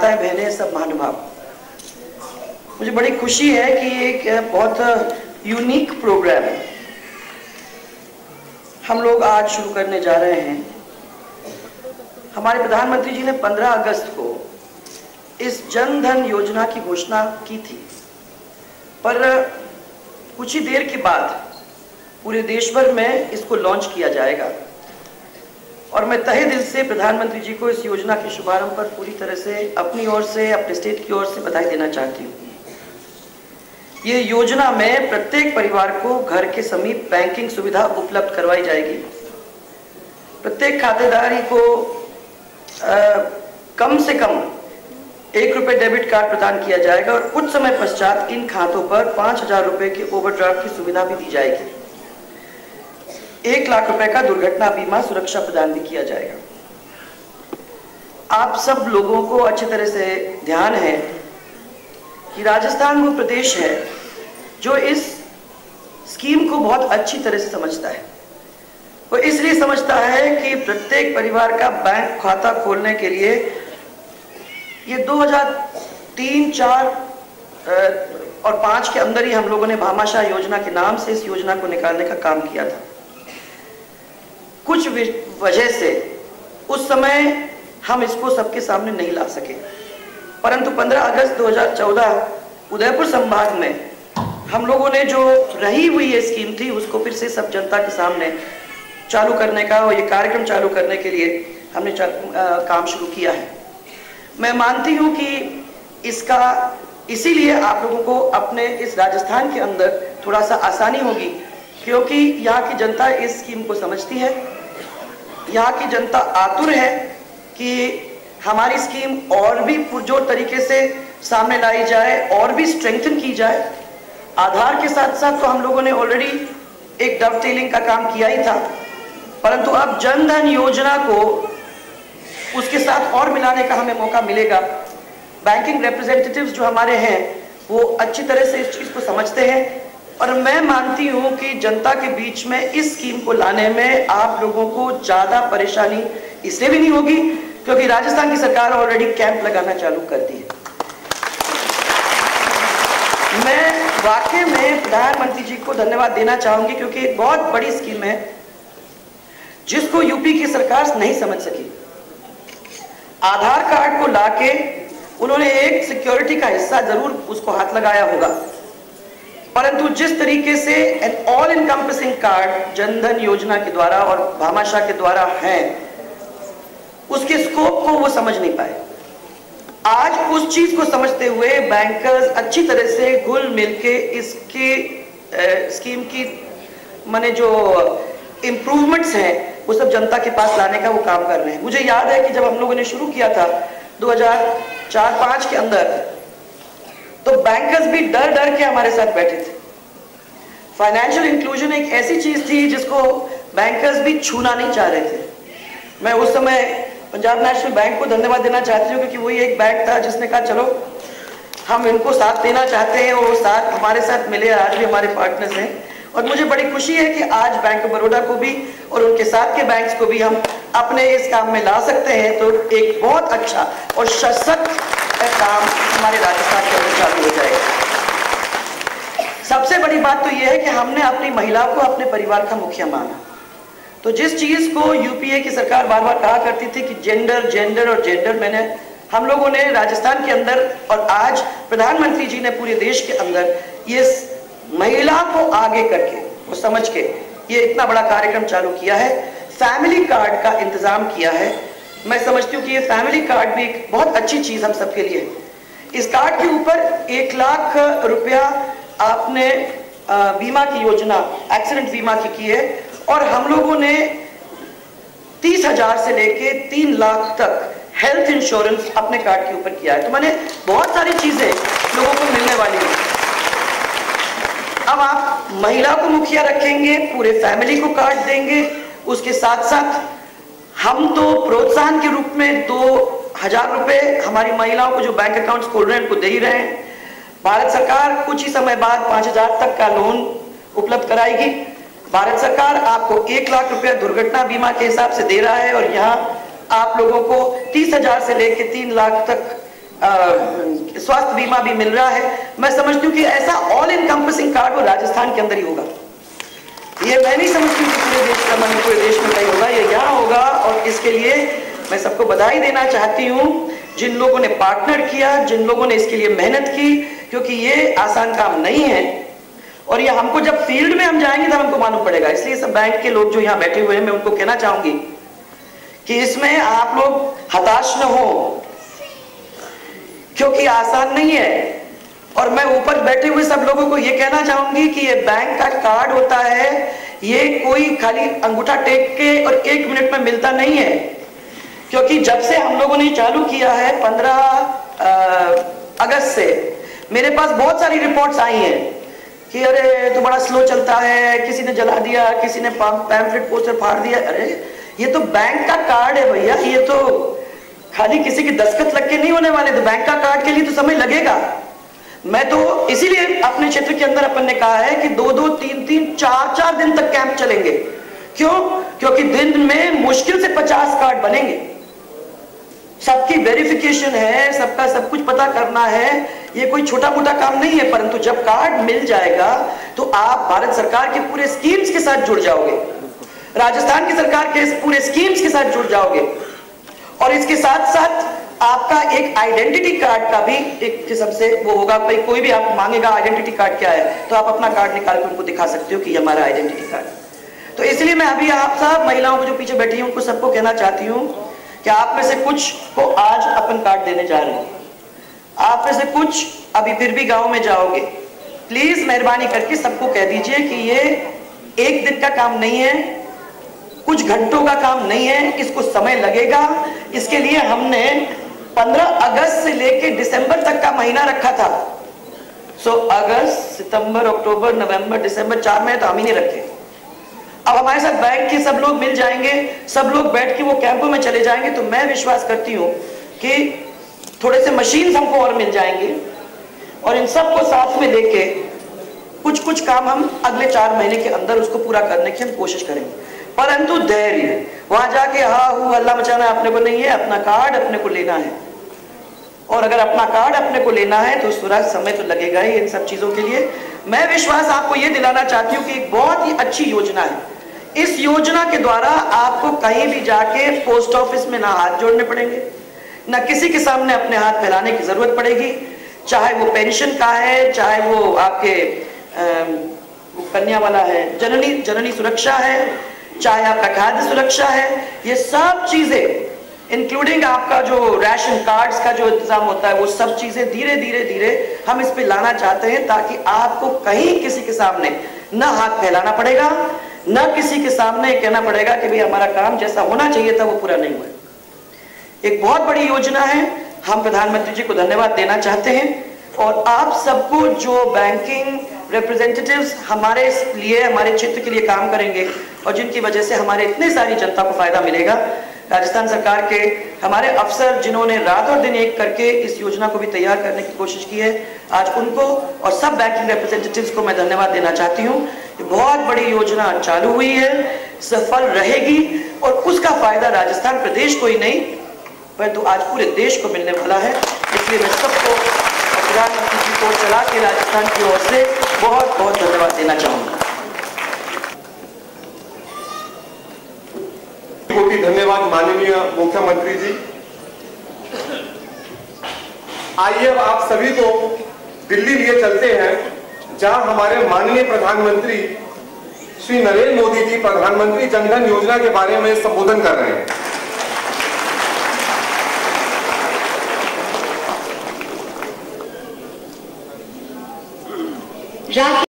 माताएँ बहनें सब महानुभाव मुझे बड़ी खुशी है कि एक बहुत यूनिक प्रोग्राम हम लोग आज शुरू करने जा रहे हैं। हमारे प्रधानमंत्री जी ने 15 अगस्त को इस जन धन योजना की घोषणा की थी। पर कुछ ही देर के बाद पूरे देश भर में इसको लॉन्च किया जाएगा। और मैं तहे दिल से प्रधानमंत्री जी को इस योजना के शुभारंभ पर पूरी तरह से अपनी ओर से अपने स्टेट की ओर से बधाई देना चाहती हूँ। ये योजना में प्रत्येक परिवार को घर के समीप बैंकिंग सुविधा उपलब्ध करवाई जाएगी। प्रत्येक खातेदारी को आ, कम से कम एक रुपए डेबिट कार्ड प्रदान किया जाएगा और कुछ समय पश्चात इन खातों पर पाँच हज़ार रुपए की ओवरड्राफ्ट की सुविधा भी दी जाएगी। एक लाख रुपए का दुर्घटना बीमा सुरक्षा प्रदान भी किया जाएगा। आप सब लोगों को अच्छी तरह से ध्यान है कि राजस्थान वो प्रदेश है जो इस स्कीम को बहुत अच्छी तरह से समझता है। वो इसलिए समझता है कि प्रत्येक परिवार का बैंक खाता खोलने के लिए ये 2003 चार और पाँच के अंदर ही हम लोगों ने भामाशाह योजना के नाम से इस योजना को निकालने का काम किया था। कुछ वजह से उस समय हम इसको सबके सामने नहीं ला सके। परंतु 15 अगस्त 2014 उदयपुर संभाग में हम लोगों ने जो रही हुई ये स्कीम थी उसको फिर से सब जनता के सामने चालू करने का और ये कार्यक्रम चालू करने के लिए हमने आ, काम शुरू किया है। मैं मानती हूँ कि इसका इसीलिए आप लोगों को अपने इस राजस्थान के अंदर थोड़ा सा आसानी होगी क्योंकि यहाँ की जनता इस स्कीम को समझती है। यहाँ की जनता आतुर है कि हमारी स्कीम और भी पुरजोर तरीके से सामने लाई जाए और भी स्ट्रेंथन की जाए। आधार के साथ साथ तो हम लोगों ने ऑलरेडी एक डब टेलिंग का काम किया ही था। परंतु अब जन धन योजना को उसके साथ और मिलाने का हमें मौका मिलेगा। बैंकिंग रिप्रेजेंटेटिव्स जो हमारे हैं, वो अच्छी तरह से इस चीज़ को समझते हैं। और मैं मानती हूँ कि जनता के बीच में इस स्कीम को लाने में आप लोगों को ज़्यादा परेशानी इसलिए भी नहीं होगी, क्योंकि राजस्थान की सरकार ऑलरेडी कैंप लगाना चालू कर दी है। मैं वाकई में प्रधानमंत्री जी को धन्यवाद देना चाहूँगी, क्योंकि एक बहुत बड़ी स्कीम है, जिसको यूपी की सरकार नहीं समझ सकी। आधार कार्ड को लाके उन्होंने एक सिक्योरिटी का हिस्सा ज़रूर उसको हाथ लगाया होगा। परंतु जिस तरीके से an all encompassing card Jandhan Yojana के द्वारा और भामाशाह के द्वारा है, उसके स्कोप को वो समझ नहीं पाए। आज उस चीज़ को समझते हुए बैंकर्स अच्छी तरह से घुल मिल के इसके स्कीम की, माने जो इंप्रूवमेंट्स हैं, वो सब जनता के पास लाने का वो काम कर रहे हैं। मुझे याद है कि जब हम लोगों ने शुरू किया था 2004-5 के अंदर तो बैंकर्स भी डर डर के हमारे साथ बैठे थे। फाइनेंशियल इंक्लूजन एक ऐसी चीज़ थी जिसको बैंकर्स भी छूना नहीं चाह रहे थे। मैं उस समय पंजाब नेशनल बैंक को धन्यवाद देना चाहती हूँ क्योंकि वही एक बैंक था जिसने कहा, चलो, हम इनको साथ देना चाहते हैं और साथ हमारे साथ मिले आज भी हमारे पार्टनर्स हैं। और मुझे बड़ी खुशी है कि आज बैंक ऑफ़ बड़ौदा को भी और उनके साथ के बैंक्स को भी हम अपने इस काम में ला सकते हैं। तो एक बहुत अच्छा और सशक्त काम हमारे राजस्थान के अंदर चालू हो जाएगा। सबसे बड़ी बात तो यह है कि हमने अपनी महिला को अपने परिवार का मुखिया माना। तो जिस चीज़ को यूपीए की सरकार बार बार कहा करती थी कि जेंडर जेंडर और जेंडर मैंने हम लोगों ने राजस्थान के अंदर और आज प्रधानमंत्री जी ने पूरे देश के अंदर ये महिला को आगे करके, वो समझ के ये इतना बड़ा कार्यक्रम चालू किया है। फैमिली कार्ड का इंतज़ाम किया है। मैं समझती हूँ कि ये फैमिली कार्ड भी एक बहुत अच्छी चीज़ हम सबके लिए इस कार्ड के ऊपर एक लाख रुपया आपने बीमा की योजना एक्सीडेंट बीमा की की है और हम लोगों ने तीस हज़ार से लेके तीन लाख तक हेल्थ इंश्योरेंस अपने कार्ड के ऊपर किया है। तो मैंने बहुत सारी चीज़ें लोगों को मिलने वाली है। अब आप महिला को मुखिया रखेंगे, पूरे फैमिली को कार्ड देंगे, उसके साथ साथ हम तो प्रोत्साहन के रूप में दो हज़ार रुपए हमारी महिलाओं को जो बैंक अकाउंट्स खोल रहे हैं, उनको दे ही रहे हैं। भारत सरकार कुछ ही समय बाद पाँच हज़ार तक का लोन उपलब्ध कराएगी। भारत सरकार आपको एक लाख रुपया दुर्घटना बीमा के हिसाब से दे रहा है और यहाँ आप लोगों को तीस हज़ार से लेकर तीन लाख तक स्वास्थ्य बीमा भी मिल रहा है। मैं समझती हूँ कि ऐसा ऑल इन इनकम्पसिंग कार्ड वो राजस्थान के अंदर ही होगा। ये मैं नहीं समझती हूँ कि पूरे देश का मन पूरे देश में नहीं होगा, ये यहाँ होगा, और इसके लिए मैं सबको बधाई देना चाहती हूँ। जिन लोगों ने पार्टनर किया, जिन लोगों ने इसके लिए मेहनत की, क्योंकि ये आसान काम नहीं है, और ये हमको जब फ़ील्ड में हम जाएँगे, तब हमको मालूम पड़ेगा। इसलिए सब बैंक के लोग जो यहाँ बैठे हुए हैं, मैं उनको कहना चाहूँगी कि इसमें आप लोग हताश न हो, क्योंकि आसान नहीं है। और मैं ऊपर बैठे हुए सब लोगों को यह कहना चाहूँगी कि ये बैंक का कार्ड होता है ये कोई खाली अंगूठा टेक के और एक मिनट में मिलता नहीं है। क्योंकि जब से हम लोगों ने चालू किया है पंद्रह अगस्त से, मेरे पास बहुत सारी रिपोर्ट्स आई हैं कि अरे तो बड़ा स्लो चलता है, किसी ने जला दिया, किसी ने पैम्फलेट पोस्टर फाड़ दिया। अरे, ये तो बैंक का कार्ड है भैया, ये तो खाली किसी की दस्तखत लग के नहीं होने वाले। तो बैंक का कार्ड के लिए तो समय लगेगा। मैं तो इसीलिए अपने क्षेत्र के अंदर अपन ने कहा है कि दो दो, तीन तीन, चार चार दिन तक कैंप चलेंगे। क्यों? क्योंकि दिन में मुश्किल से पचास कार्ड बनेंगे। सबकी वेरिफिकेशन है, सबका सब कुछ पता करना है। ये कोई छोटा मोटा काम नहीं है, परंतु जब कार्ड मिल जाएगा तो आप भारत सरकार के पूरे स्कीम्स के साथ जुड़ जाओगे। राजस्थान की सरकार के पूरे स्कीम्स के साथ जुड़ जाओगे। और इसके साथ साथ आपका एक आइडेंटिटी कार्ड का भी एक किस्म से वो होगा, भाई, कोई भी आप मांगेगा आइडेंटिटी कार्ड क्या है तो आप अपना कार्ड निकाल के उनको दिखा सकते हो कि हमारा आइडेंटिटी कार्ड तो इसलिए मैं अभी आप सब महिलाओं को जो पीछे बैठी हूँ, उनको सबको कहना चाहती हूँ कि आप में से कुछ को आज अपन कार्ड देने जा रहे हैं। आप में से कुछ अभी फिर भी गाँव में जाओगे प्लीज़ मेहरबानी करके सबको कह दीजिए कि ये एक दिन का काम नहीं है कुछ घंटों का काम नहीं है, इसको समय लगेगा। इसके लिए हमने 15 अगस्त से लेकर दिसंबर तक का महीना रखा था। सो अगस्त, सितंबर, अक्टूबर, नवंबर, दिसंबर, चार महीने तो हम ही नहीं रखे। अब हमारे साथ बैंक के सब लोग मिल जाएँगे। सब लोग बैठ के वो कैंपों में चले जाएँगे। तो मैं विश्वास करती हूँ कि थोड़े से मशीन हमको और मिल जाएँगे। और इन सबको साथ में लेके कुछ कुछ काम हम अगले चार महीने के अंदर उसको पूरा करने की हम कोशिश करेंगे। परंतु धैर्य। वहाँ जाके, हा, हु, अल्लाह मचाना अपने को नहीं है, अपना कार्ड अपने को लेना है। और अगर अपना कार्ड अपने को लेना है तो थोड़ा समय तो लगेगा ही इन सब चीज़ों के लिए। मैं विश्वास आपको यह दिलाना चाहती हूँ कि एक बहुत ही अच्छी योजना है। इस योजना के द्वारा आपको कहीं भी जाके पोस्ट ऑफ़िस में ना हाथ जोड़ने पड़ेंगे। ना किसी के सामने अपने हाथ फैलाने की ज़रूरत पड़ेगी। चाहे वो पेंशन का है, चाहे वो आपके कन्या वाला है, जननी जननी सुरक्षा है चाहे आपका खाद्य सुरक्षा है, ये सब चीज़ें इंक्लूडिंग आपका जो राशन कार्ड्स का जो इंतज़ाम होता है, वो सब चीज़ें धीरे धीरे धीरे हम इस पे लाना चाहते हैं ताकि आपको कहीं किसी के सामने न हाथ फैलाना पड़ेगा, न किसी के सामने कहना पड़ेगा कि भाई हमारा काम जैसा होना चाहिए था, वो पूरा नहीं हुआ। एक बहुत बड़ी योजना है, हम प्रधानमंत्री जी को धन्यवाद देना चाहते हैं और आप सबको जो बैंकिंग रिप्रेजेंटेटिव्स हमारे लिए, हमारे क्षेत्र के लिए काम करेंगे और जिनकी वजह से हमारे इतने सारी जनता को फ़ायदा मिलेगा। राजस्थान सरकार के हमारे अफसर जिन्होंने रात और दिन एक करके इस योजना को भी तैयार करने की कोशिश की है, आज उनको और सब बैंकिंग रिप्रेजेंटेटिव्स को मैं धन्यवाद देना चाहती हूँ। बहुत बड़ी योजना चालू हुई है, सफल रहेगी और उसका फ़ायदा राजस्थान प्रदेश को ही नहीं, परंतु आज पूरे देश को मिलने वाला है। इसलिए मैं सबको, प्रधानमंत्री जी को चला के राजस्थान की ओर से बहुत बहुत धन्यवाद देना चाहूँगा। धन्यवाद माननीय मुख्यमंत्री जी। आइए अब आप सभी को दिल्ली लिए चलते हैं, जहाँ हमारे माननीय प्रधानमंत्री श्री नरेंद्र मोदी जी प्रधानमंत्री जनधन योजना के बारे में संबोधन कर रहे हैं। रात